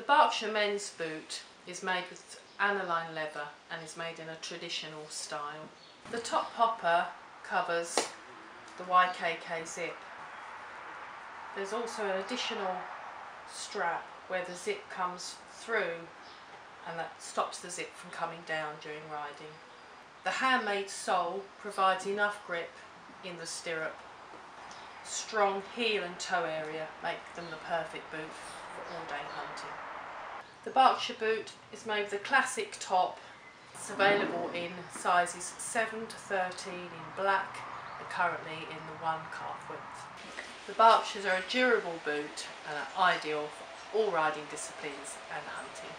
The Berkshire men's boot is made with aniline leather and is made in a traditional style. The top popper covers the YKK zip. There's also an additional strap where the zip comes through and that stops the zip from coming down during riding. The handmade sole provides enough grip in the stirrup. Strong heel and toe area make them the perfect boot for all day. The Berkshire boot is made with a classic top. It's available in sizes 7 to 13 in black and currently in the one calf width. The Berkshires are a durable boot and are ideal for all riding disciplines and hunting.